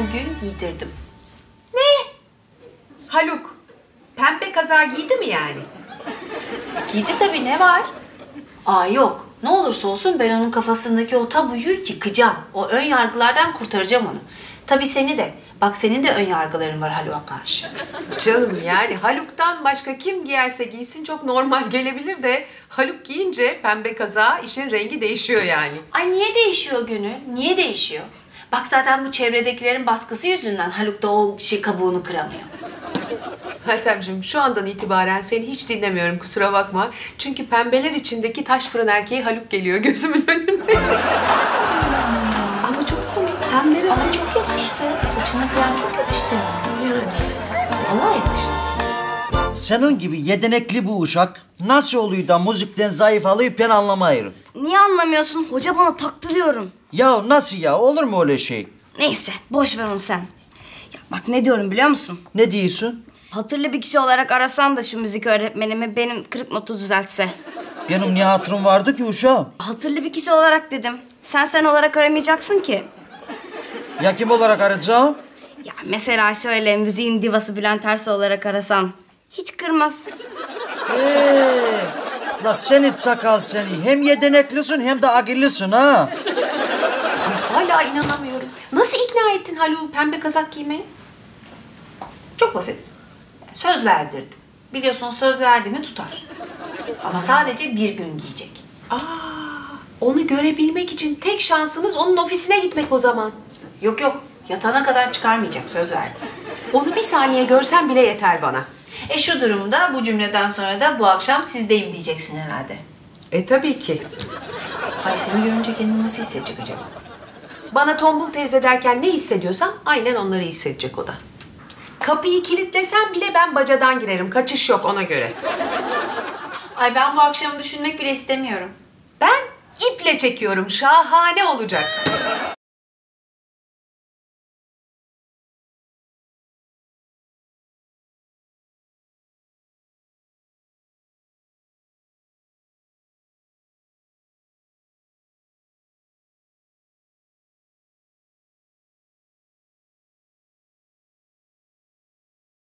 bugün giydirdim. Haluk, pembe kazağı giydi mi yani? Giydi tabii ne var? Aa yok. Ne olursa olsun ben onun kafasındaki o tabuyu yıkacağım. O ön yargılardan kurtaracağım onu. Tabii seni de. Bak senin de ön yargıların var Haluk'a karşı. Canım yani Haluk'tan başka kim giyerse giysin çok normal gelebilir de Haluk giyince pembe kazağı işin rengi değişiyor yani. Ay niye değişiyor Gönül? Niye değişiyor? Bak zaten bu çevredekilerin baskısı yüzünden Haluk da o şey kabuğunu kıramıyor. Meltemciğim şu andan itibaren seni hiç dinlemiyorum kusura bakma. Çünkü pembeler içindeki taş fırın erkeği Haluk geliyor gözümün önünde. Ama çok komik pembe Ama çok yakıştı. Saçına falan çok yakıştı. Yani. Vallahi yakıştı. Senin gibi yetenekli bu uşak nasıl oluyor da müzikten zayıf alıyor ben anlamayırım. Niye anlamıyorsun? Hoca bana taktı diyorum. Ya nasıl ya olur mu öyle şey? Neyse boş ver onu sen. Ya bak ne diyorum biliyor musun? Ne diyorsun? Hatırlı bir kişi olarak arasan da şu müzik öğretmenimi benim kırık notu düzeltse. Benim ne hatırım vardı ki uşağım? Hatırlı bir kişi olarak dedim. Sen sen olarak aramayacaksın ki. Ya kim olarak arayacağım? Ya mesela şöyle müziğin divası Bülent Ersoy olarak arasan. Hiç kırmaz. Ee, la seni çakal seni. Hem yeteneklisin hem de akıllısın ha. Hala inanamıyorum. Nasıl ikna ettin Haluk'u pembe kazak giymeye? Çok basit. Söz verdirdim. Biliyorsun söz verdi mi tutar. Ama sadece bir gün giyecek. Aa, onu görebilmek için tek şansımız onun ofisine gitmek o zaman. Yok yok yatana kadar çıkarmayacak söz verdi. Onu bir saniye görsem bile yeter bana. E şu durumda bu cümleden sonra da bu akşam sizdeyim diyeceksin herhalde. E tabii ki. Ay seni görünce kendini nasıl hissedecek acaba? Bana tombul teyze derken ne hissediyorsam aynen onları hissedecek o da. Kapıyı kilitlesem bile ben bacadan girerim. Kaçış yok ona göre. Ay ben bu akşamı düşünmek bile istemiyorum. Ben iple çekiyorum. Şahane olacak.